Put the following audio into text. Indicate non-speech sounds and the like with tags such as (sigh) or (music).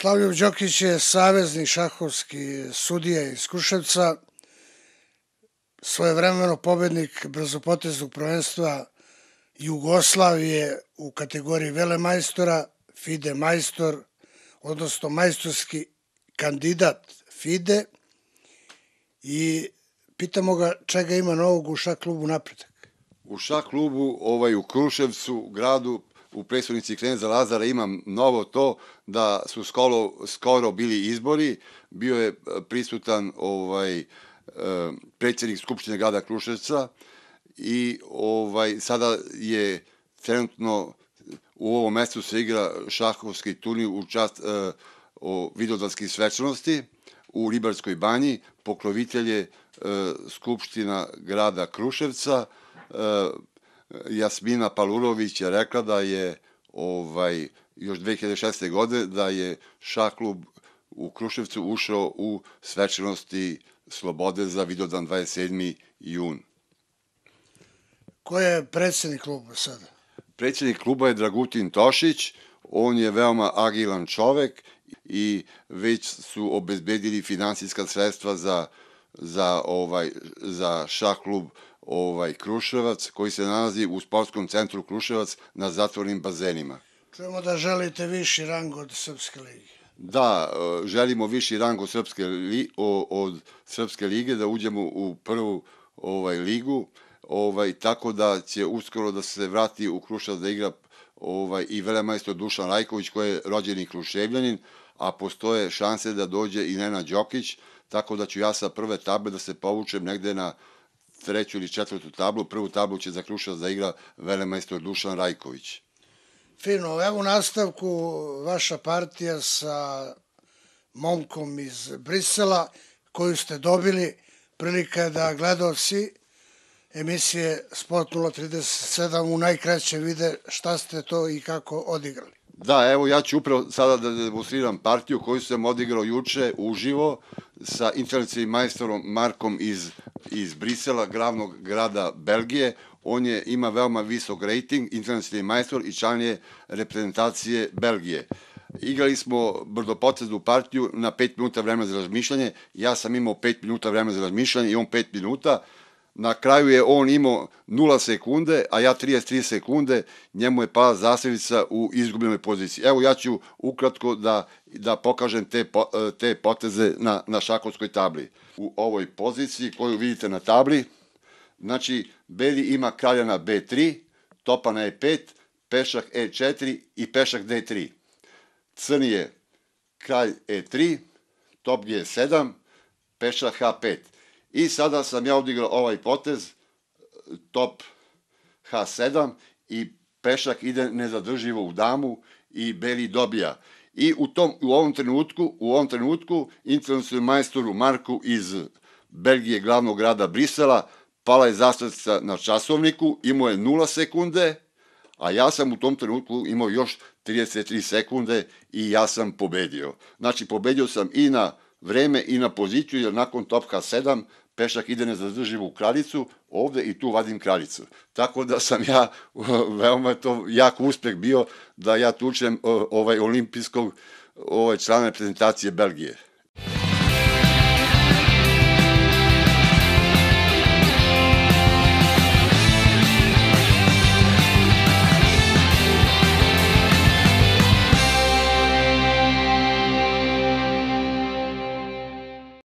Slavljev Đokić je savezni šahovski sudija iz Kruševca, svojevremeno pobednik brzopoteznog prvenstva Jugoslavije u kategoriji velemajstora, FIDE majstor, odnosno majstorski kandidat FIDE i pitamo ga čega ima novog u šak klubu napredak. U šak klubu ovaj, u Kruševcu, gradu, u predstavnici Kneza Lazara imam novo to da su skoro, skoro bili izbori, bio je prisutan ovaj, e, predsjednik Skupštine grada Kruševca i ovaj, sada je trenutno u ovom mestu se igra šahovski turnir u čast e, o vidodanskih svečanosti u Ribarskoj banji, pokrovitelje e, Skupština grada Kruševca, e, Jasmina Palurović je rekla da je ovaj još 2006. godine da je šah klub u Kruševcu ušao u svečanosti slobode za Vidodan 27. jun. Ko je predsednik kluba sada? Predsednik kluba je Dragutin Tošić, on je veoma agilan čovek i već su obezbedili finansijska sredstva za, za, ovaj, za šah klub ovaj Kruševac koji se nalazi u sportskom centru Kruševac na zatvornim bazenima. Čujemo da želite viši rang od Srpske lige. Da, e, želimo viši rang od Srpske, li, od Srpske lige, da uđemo u prvu ovaj, ligu, ovaj, tako da će uskoro da se vrati u Kruševac da igra ovaj, i velemajstor Dušan Rajković koji je rođeni Kruševljanin, a postoje šanse da dođe i Nena Đokić, tako da ću ja sa prve table da se povučem negde na treću ili četvrtu tablu. Prvu tablu će za Kruševac da igra velemajstor Dušan Rajković. Fino, evo u nastavku vaša partija sa momkom iz Brisela koju ste dobili. Prilika da gledalci emisije Sport 037 u najkraće vide šta ste to i kako odigrali. Da, evo ja ću upravo sada da demonstriram partiju koju sam odigrao juče uživo sa internacionalnim majstorom Markom iz, iz Brisela, glavnog grada Belgije. On je, ima veoma visok rating, internacionalni majstor i član je reprezentacije Belgije. Igrali smo brdopoteznu partiju na 5 minuta vremena za razmišljanje. Ja sam imao 5 minuta vremena za razmišljanje i on 5 minuta. Na kraju je on imao 0 sekunde, a ja 33 sekunde, njemu je pala zastavica u izgubljenoj poziciji. Evo ja ću ukratko da, da pokažem te, te poteze na, na šakovskoj tabli. U ovoj poziciji koju vidite na tabli, znači Beli ima kralja na B3, topa na E5, pešak E4 i pešak D3. Crni je kralj E3, top G7, pešak H5. I sada sam ja odigrao ovaj potez, top H7 i pešak ide nezadrživo u damu i beli dobija. I u, tom, u ovom trenutku, u ovom trenutku, internacionalnom majstoru Marku iz Belgije, glavnog grada Brisela, pala je zastavica na časovniku, imao je 0 sekunde, a ja sam u tom trenutku imao još 33 sekunde i ja sam pobedio. Znači, pobedio sam i na vreme i na poziciju, jer nakon topka 7 pešak ide nezadrživo u kraljicu, ovde i tu vadim kraljicu. Tako da sam ja, (laughs) veoma to jak uspeh bio da ja tučem ovaj olimpijskog ovaj člana reprezentacije Belgije.